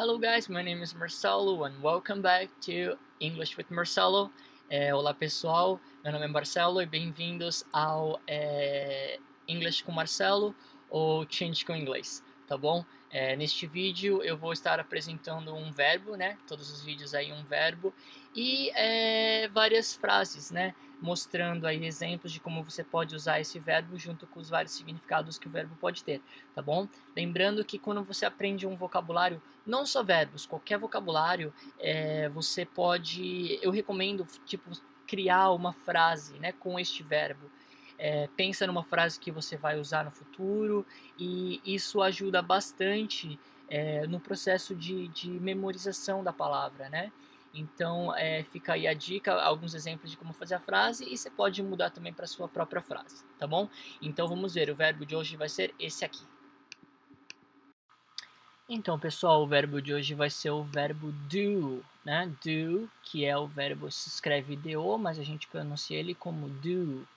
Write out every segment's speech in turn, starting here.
Hello guys, my name is Marcelo and welcome back to English with Marcelo. É, olá pessoal, meu nome é Marcelo e bem-vindos ao é, English com Marcelo ou Change com Inglês, tá bom? É, neste vídeo eu vou estar apresentando um verbo, né? Todos os vídeos aí um verbo e é, várias frases, né? mostrando aí exemplos de como você pode usar esse verbo junto com os vários significados que o verbo pode ter, tá bom? Lembrando que quando você aprende um vocabulário, não só verbos, qualquer vocabulário, é, você pode, eu recomendo, tipo, criar uma frase, né, com este verbo. É, pensa numa frase que você vai usar no futuro e isso ajuda bastante é, no processo de, de memorização da palavra, né? Então, é, fica aí a dica, alguns exemplos de como fazer a frase e você pode mudar também para sua própria frase, tá bom? Então, vamos ver, o verbo de hoje vai ser esse aqui. Então, pessoal, o verbo de hoje vai ser o verbo do, né? Do, que é o verbo, se escreve do, mas a gente pronuncia ele como do.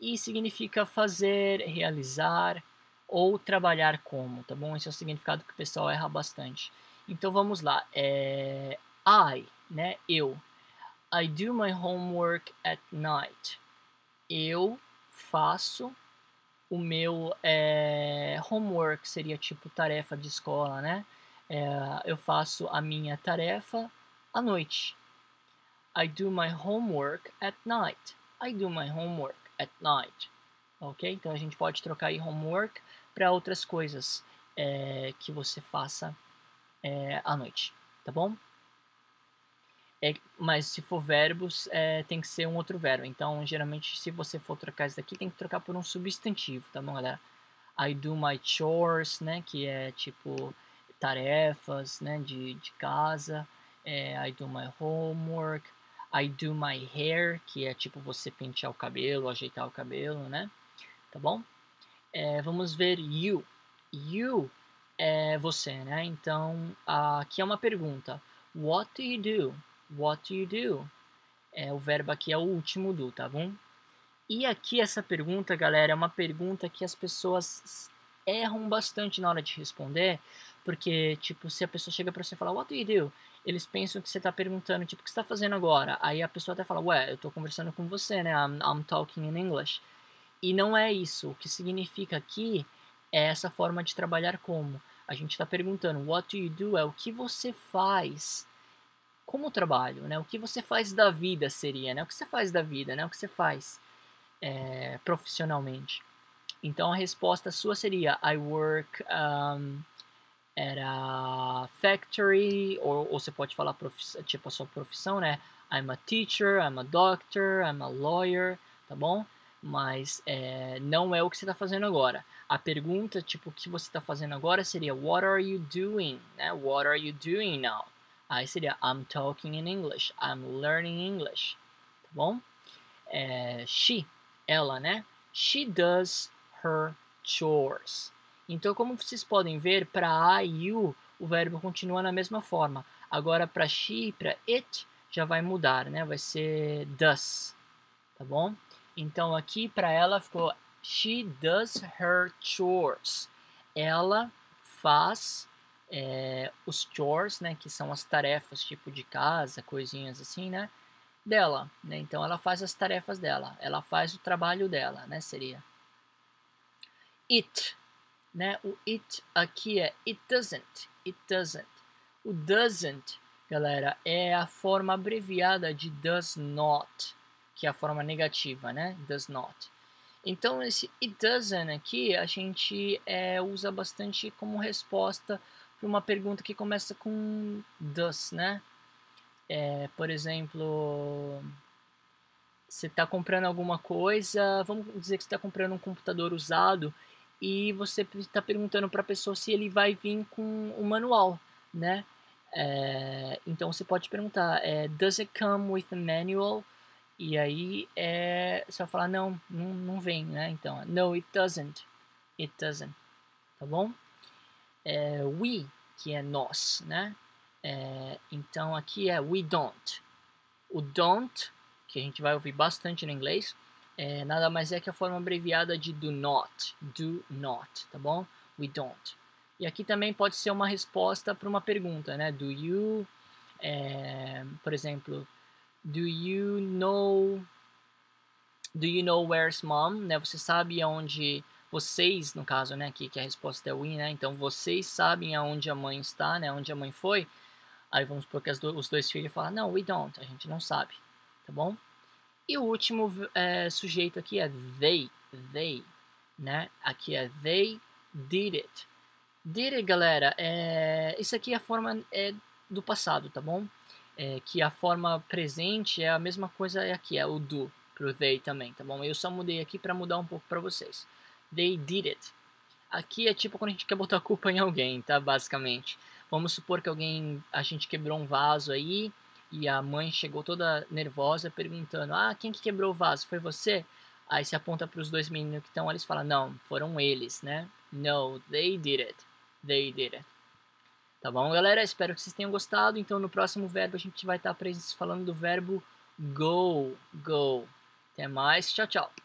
E significa fazer, realizar ou trabalhar como, tá bom? Esse é o significado que o pessoal erra bastante. Então, vamos lá. É, I, né? Eu. I do my homework at night. Eu faço o meu é, homework, seria tipo tarefa de escola, né? É, eu faço a minha tarefa à noite. I do my homework at night. I do my homework at night. Ok? Então a gente pode trocar aí homework para outras coisas é, que você faça é, à noite, tá bom? É, mas se for verbos, é, tem que ser um outro verbo. Então, geralmente, se você for trocar isso daqui, tem que trocar por um substantivo, tá bom, galera? I do my chores, né? Que é tipo tarefas, né? De, de casa. É, I do my homework. I do my hair, que é tipo você pentear o cabelo, ajeitar o cabelo, né? Tá bom? É, vamos ver you. You é você, né? Então, aqui é uma pergunta. What do you do? What do you do? É, o verbo aqui é o último do, tá bom? E aqui essa pergunta, galera, é uma pergunta que as pessoas erram bastante na hora de responder, porque, tipo, se a pessoa chega pra você e fala, what do you do? Eles pensam que você tá perguntando, tipo, o que você tá fazendo agora? Aí a pessoa até fala, ué, eu tô conversando com você, né? I'm, I'm talking in English. E não é isso. O que significa aqui é essa forma de trabalhar como. A gente está perguntando, what do you do? É o que você faz como trabalho, né? O que você faz da vida seria, né? O que você faz da vida, né? O que você faz é, profissionalmente. Então a resposta sua seria I work um, at a factory, ou, ou você pode falar tipo a sua profissão, né? I'm a teacher, I'm a doctor, I'm a lawyer, tá bom? Mas é, não é o que você está fazendo agora. A pergunta, tipo, o que você está fazendo agora seria What are you doing? Né? What are you doing now? Aí seria I'm talking in English, I'm learning English, tá bom? É, she, ela, né? She does her chores. Então, como vocês podem ver, para I e you, o verbo continua na mesma forma. Agora, para she e para it, já vai mudar, né? Vai ser does, tá bom? Então, aqui para ela ficou she does her chores. Ela faz é, os chores, né, que são as tarefas tipo de casa, coisinhas assim, né, dela, né? Então ela faz as tarefas dela, ela faz o trabalho dela, né, seria. It, né? O it aqui é it doesn't, it doesn't. O doesn't, galera, é a forma abreviada de does not, que é a forma negativa, né? Does not. Então esse it doesn't aqui a gente é, usa bastante como resposta para uma pergunta que começa com does, né? É, por exemplo, você está comprando alguma coisa, vamos dizer que você está comprando um computador usado e você está perguntando para a pessoa se ele vai vir com o manual, né? É, então você pode perguntar, é, does it come with a manual? E aí é, vai falar, não, não, não vem, né? Então, no, it doesn't, it doesn't, tá bom? é, we, que é nós, né? É, então aqui é we don't. O don't, que a gente vai ouvir bastante no inglês, é, nada mais é que a forma abreviada de do not, do not, tá bom? We don't. E aqui também pode ser uma resposta para uma pergunta, né? Do you, é, por exemplo, do you know, do you know where's mom? Né? Você sabe aonde vocês, no caso, né? Aqui que a resposta é we, né? Então vocês sabem aonde a mãe está, né? Onde a mãe foi. Aí vamos supor que do, os dois filhos falam, não, we don't, a gente não sabe, tá bom? E o último é, sujeito aqui é they, they, né? Aqui é they did it. Did it, galera, é, isso aqui é a forma é, do passado, tá bom? É, que a forma presente é a mesma coisa é aqui, é o do, pro they também, tá bom? Eu só mudei aqui para mudar um pouco para vocês. They did it. Aqui é tipo quando a gente quer botar a culpa em alguém, tá? Basicamente. Vamos supor que alguém, a gente quebrou um vaso aí e a mãe chegou toda nervosa perguntando: "Ah, quem que quebrou o vaso? Foi você?" Aí se aponta para os dois meninos que estão, eles falam: "Não, foram eles, né?" No, they did it. They did it. Tá bom, galera? Espero que vocês tenham gostado. Então, no próximo verbo a gente vai estar falando do verbo go, go. Até mais. Tchau, tchau.